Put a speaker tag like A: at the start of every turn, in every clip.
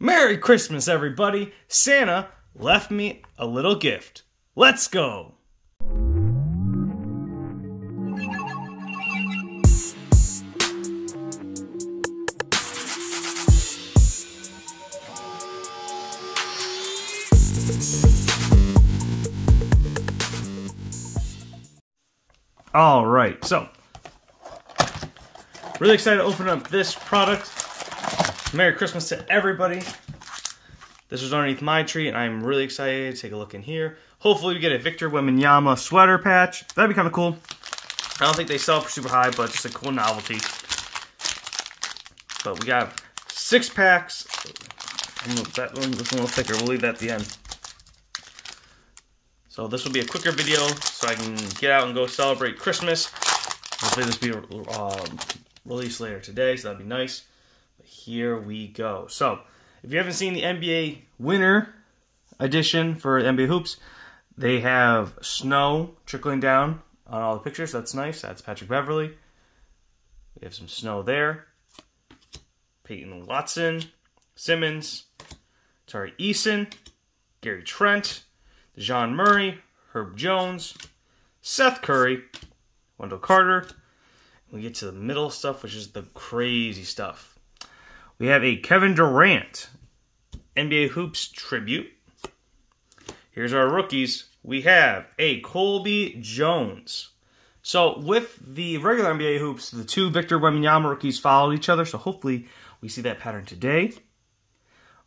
A: Merry Christmas, everybody! Santa left me a little gift. Let's go! All right, so really excited to open up this product. Merry Christmas to everybody. This was underneath my tree, and I'm really excited to take a look in here. Hopefully, we get a Victor Wembanyama sweater patch. That'd be kind of cool. I don't think they sell for super high, but just a cool novelty. But we got six packs. That one, this one a little thicker. We'll leave that at the end. So this will be a quicker video, so I can get out and go celebrate Christmas. Hopefully this will be um, released later today, so that'd be nice. Here we go. So if you haven't seen the NBA Winter Edition for NBA Hoops, they have snow trickling down on all the pictures. That's nice. That's Patrick Beverley. We have some snow there. Peyton Watson, Simmons, Tari Eason, Gary Trent, John Murray, Herb Jones, Seth Curry, Wendell Carter. We get to the middle stuff, which is the crazy stuff. We have a Kevin Durant NBA Hoops tribute. Here's our rookies. We have a Colby Jones. So with the regular NBA Hoops, the two Victor Wembanyama rookies followed each other. So hopefully we see that pattern today.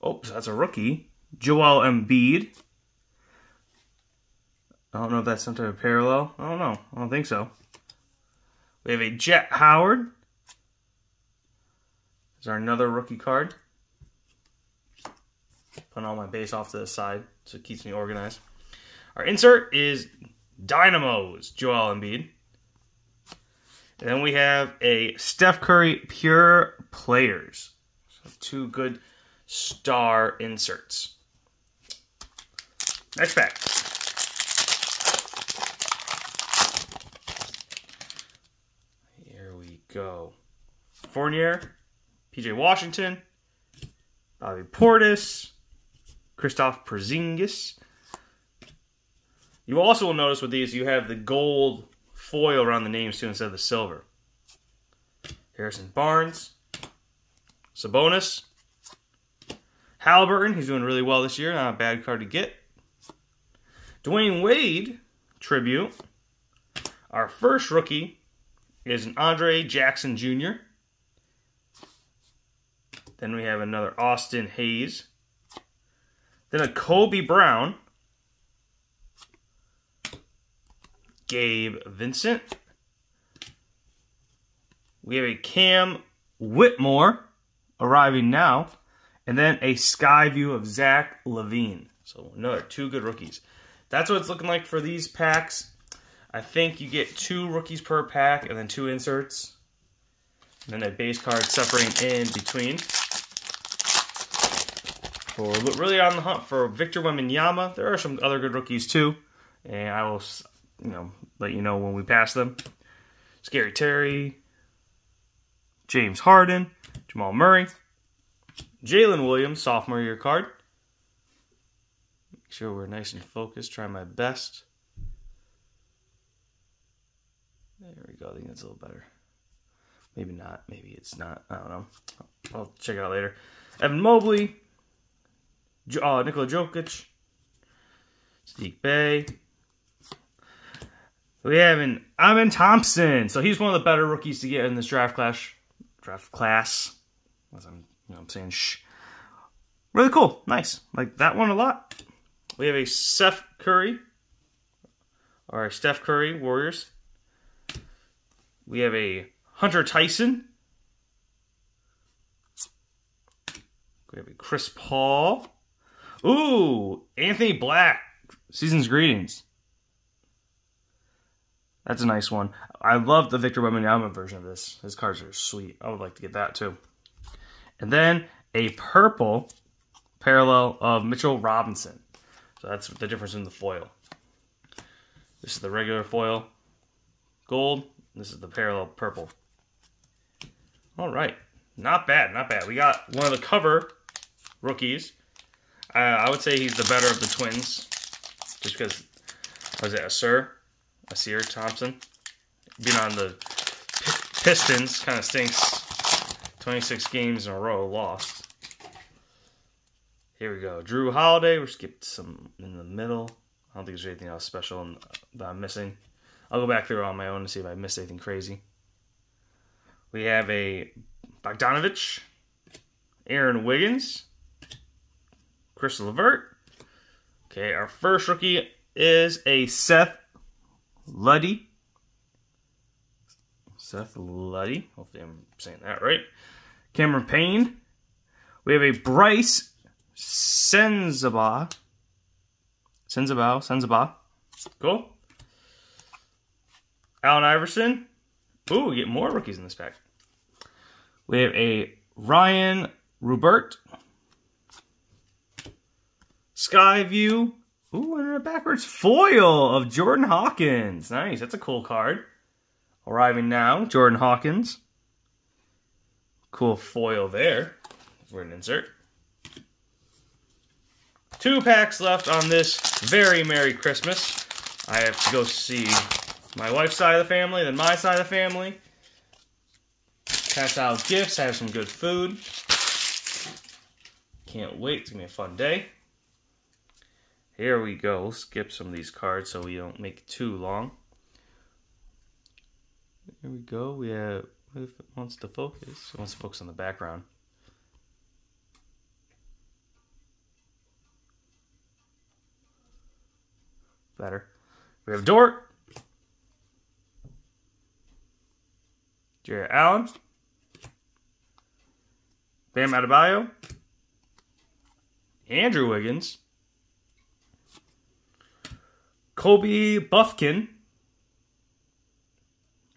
A: Oh, so that's a rookie. Joel Embiid. I don't know if that's some type of parallel. I don't know. I don't think so. We have a Jett Howard. Is our another rookie card. Putting all my base off to the side so it keeps me organized. Our insert is Dynamos, Joel Embiid. And then we have a Steph Curry Pure Players. So two good star inserts. Next pack. Here we go. Fournier, PJ Washington, Bobby Portis, Christoph Porzingis. You also will notice with these, you have the gold foil around the names too instead of the silver. Harrison Barnes, Sabonis, Halliburton, he's doing really well this year, not a bad card to get. Dwyane Wade tribute. Our first rookie is an Andre Jackson Jr. Then we have another Austin Hayes. Then a Kobe Brown. Gabe Vincent. We have a Cam Whitmore arriving now. And then a sky view of Zach LaVine. So another two good rookies. That's what it's looking like for these packs. I think you get two rookies per pack and then two inserts. And then a base card separating in between. Really on the hunt for Victor Wembanyama, there are some other good rookies too. And I will, you know, let you know when we pass them. Scary Terry, James Harden, Jamal Murray, Jalen Williams, sophomore year card. Make sure we're nice and focused. Try my best. There we go. I think that's a little better. Maybe not. Maybe it's not. I don't know. I'll check it out later. Evan Mobley. Uh, Nikola Jokic. Saddiq Bey. We have an Amen Thompson. So he's one of the better rookies to get in this draft class. Draft class. As I'm, you know, I'm saying shh. Really cool. Nice. Like that one a lot. We have a Seth Curry. Or a Steph Curry Warriors. We have a Hunter Tyson. We have a Chris Paul. Ooh, Anthony Black. Season's greetings. That's a nice one. I love the Victor Wembanyama version of this. His cards are sweet. I would like to get that too. And then a purple parallel of Mitchell Robinson. So that's the difference in the foil. This is the regular foil, gold. This is the parallel purple. All right, not bad, not bad. We got one of the cover rookies. Uh, I would say he's the better of the twins, just because was it a Sir, a Sear Thompson, being on the Pistons kind of stinks. 26 games in a row lost. Here we go. Jrue Holiday. We skipped some in the middle. I don't think there's anything else special that I'm missing. I'll go back through on my own to see if I missed anything crazy. We have a Bogdanovich, Aaron Wiggins, Caris LeVert. Okay, our first rookie is a Seth Lundy. Seth Lundy. Hopefully I'm saying that right. Cameron Payne. We have a Brice Sensabaugh. Sensabaugh. Sensabaugh. Cool. Allen Iverson. Ooh, we get more rookies in this pack. We have a Rayan Rupert. Skyview. Ooh, and a backwards foil of Jordan Hawkins. Nice. That's a cool card. Arriving now, Jordan Hawkins. Cool foil there for an insert. Two packs left on this very Merry Christmas. I have to go see my wife's side of the family, then my side of the family. Pass out gifts, have some good food. Can't wait, it's gonna be a fun day. Here we go. Skip some of these cards so we don't make it too long. Here we go. We have, if it wants to focus, it wants to focus on the background. Better. We have Dort. Jarrett Allen. Bam Adebayo. Andrew Wiggins. Kobe Buffkin.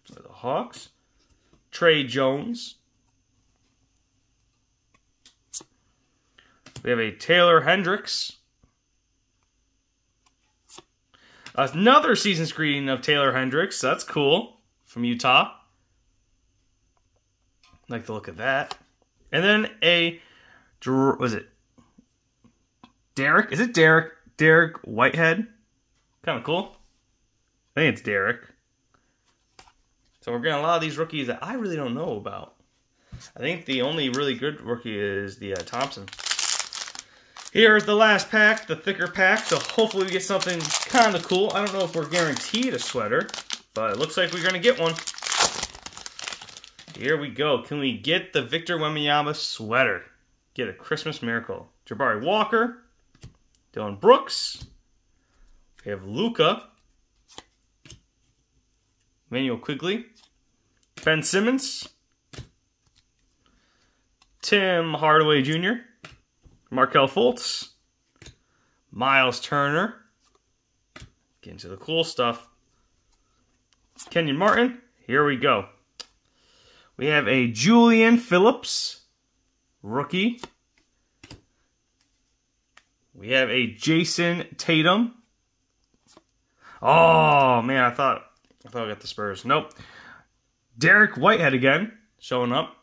A: for The Hawks. Tre Jones. We have a Taylor Hendricks. Another season screening of Taylor Hendricks. That's cool. From Utah. Like the look of that. And then a was it Derek? Is it Derek? Derek Whitehead? Kind of cool. I think it's Derek. So we're getting a lot of these rookies that I really don't know about. I think the only really good rookie is the uh, Thompson. Here's the last pack, the thicker pack. So hopefully we get something kind of cool. I don't know if we're guaranteed a sweater, but it looks like we're going to get one. Here we go. Can we get the Victor Wembanyama sweater? Get a Christmas miracle. Jabari Walker, Dillon Brooks, we have Luka, Manuel Quickley. Ben Simmons. Tim Hardaway Jr. Markelle Fultz. Myles Turner. Get into the cool stuff. Kenyon Martin. Here we go. We have a Julian Phillips. Rookie. We have a Jayson Tatum. Oh man, I thought I thought I got the Spurs. Nope. Derek Whitehead again showing up.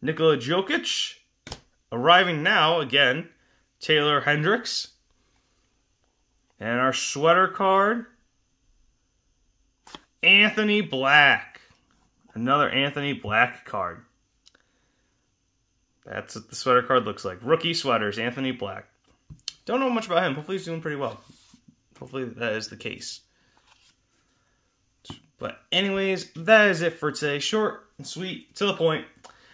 A: Nikola Jokic arriving now again. Taylor Hendricks. And our sweater card. Anthony Black. Another Anthony Black card. That's what the sweater card looks like. Rookie sweaters, Anthony Black. Don't know much about him. Hopefully he's doing pretty well. Hopefully that is the case. But anyways, that is it for today. Short and sweet, to the point.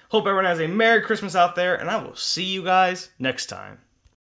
A: Hope everyone has a Merry Christmas out there, and I will see you guys next time.